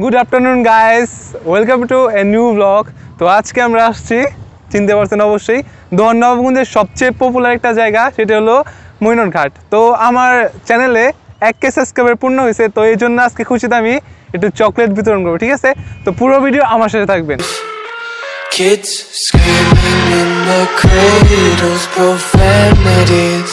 Good afternoon guys welcome to a new blog তো আজকে আমরা আসছি চিনতে পারছেন অবশ্যই দোহন নবগঞ্জের সবচেয়ে পপুলার একটা জায়গা সেটা হলো মৈনট ঘাট তো আমার চ্যানেলে এক কে সাবস্ক্রাইবার পূর্ণ হয়েছে তো এই জন্য আজকে খুশিতে আমি একটু চকলেট বিতরণ করব ঠিক আছে? তো পুরো ভিডিও আমার সাথে থাকবেন। Kids screaming in the cradles, profanities.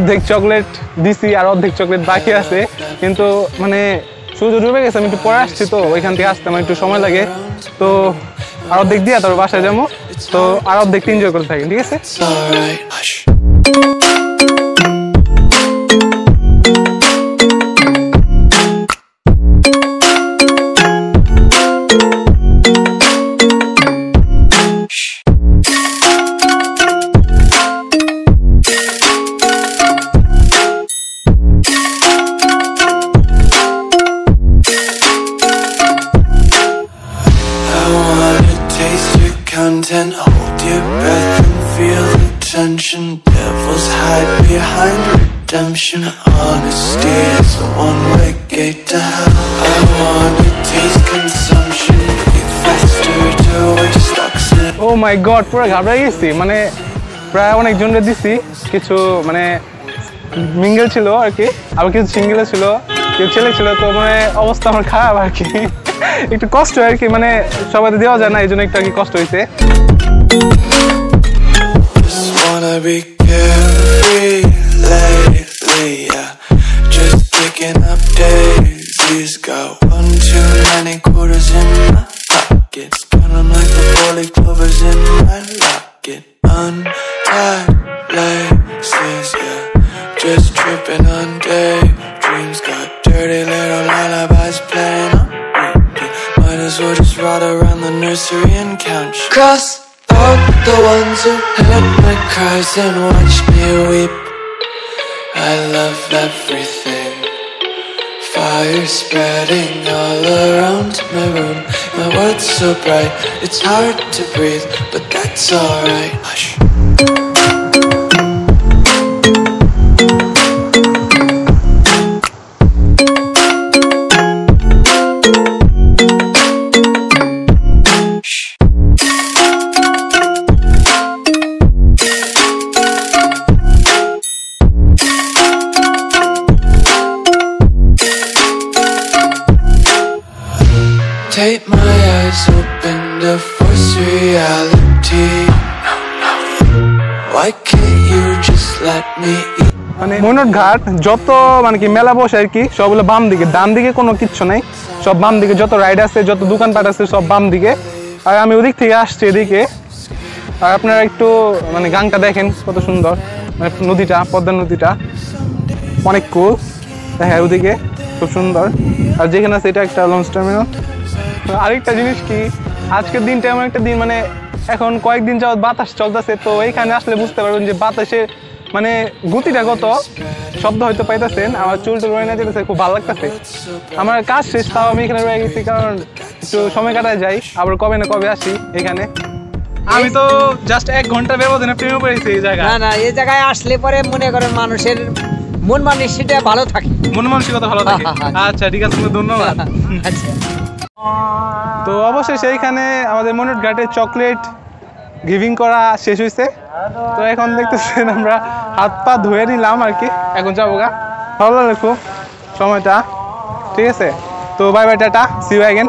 অর্ধেক চকলেট দিছি আর অর্ধেক চকলেট বাকি আছে। কিন্তু মানে সূর্য ডুবে গেছে, আমি একটু পরে আসছি তো, ওইখান থেকে আসতে আমার একটু সময় লাগে। তো আর অর্ধেক দিয়ে তারপর বাসায় যাব। তো আর অর্ধেক এনজয় করতে থাকি ঠিক আছে? The tension. Devils hide behind redemption. Honesty is a one-way gate to hell. I wanna taste consumption, breathe faster to waste oxygen. Oh my God পুরো ঘাবড়ে গেছি মানে প্রায় অনেক জনরে দিছি কিছু মানে মিঙ্গেল ছিল আর কি আবার কিছু সিঙ্গেল ছিল কেউ ছেলে ছিল তো মানে অবস্থা আমার খারাপ আর কি একটু কষ্ট আর কি মানে সবাই দেওয়া যায় না এই জন্য একটু আর কি কষ্ট হয়েছে wanna be carefree lately, yeah. Just picking up daisies. Got one too many quarters in my pockets. Count like the four-leaf clovers in my locket. Untied laces, yeah. Just tripping on daydreams. Got dirty little lullabies playing on repeat. Might as well just ride around the nursery and count. Cross the ones who heard my cries and watched me weep. I love everything. Fire spreading all around my room. My world's so bright, it's hard to breathe, but that's alright. Hush. Take my eyes open to force reality. Why can't you just let me eat? মানে ঘাট, যত মানে কি মেলা বসে আর কি, সবগুলো বাম দিকে। ডান দিকে কোনো কিচ্ছু নাই। সব বাম দিকে যত রাইড আছে, যত দোকানপাট আছে, সব বাম দিকে। আর আমি ওদিক থেকে আসছি এদিকে। আর আপনারা একটু মানে গানটা দেখেন, কত সুন্দর। মানে নদীটা, পদ্মা নদীটা। অনেক কুল হ্যাঁ ওদিকে খুব সুন্দর। আর যেখানে আছে, এটা একটা লঞ্চ টার্মিনাল আরেকটা জিনিস কি আজকের দিনটা এমন একটা দিন মানে এখন কয়েকদিন যাওয়ার বাতাস চলতেছে তো এইখানে আসলে বুঝতে পারবেন যে বাতাসের মানে গতিটা কত। শব্দ হয়তো পাইতেছেন আমার চুল টুল রয়ে না যেতেছে খুব ভালো লাগতেছে। আমার কাজ শেষ তাও আমি এখানে রয়ে গেছি কারণ একটু সময় কাটায় যাই আবার কবে না কবে আসি এখানে। আমি তো জাস্ট এক ঘণ্টা ব্যবধানে প্রেমে পড়েছি এই জায়গায়। না না এই জায়গায় আসলে পরে মনে করেন মানুষের মন মানসিকতা ভালো থাকে। মন মানসিকতা ভালো থাকে। আচ্ছা ঠিক আছে ধন্যবাদ। আচ্ছা। তো অবশ্যই সেইখানে আমাদের মনুট ঘাটে চকলেট গিভিং করা শেষ হয়েছে তো এখন দেখতেছেন আমরা হাত পা ধুয়ে নিলাম আর কি। এখন যাব গা। ভালো লাগল। সময়টা। ঠিক আছে? তো bye bye tata. See you again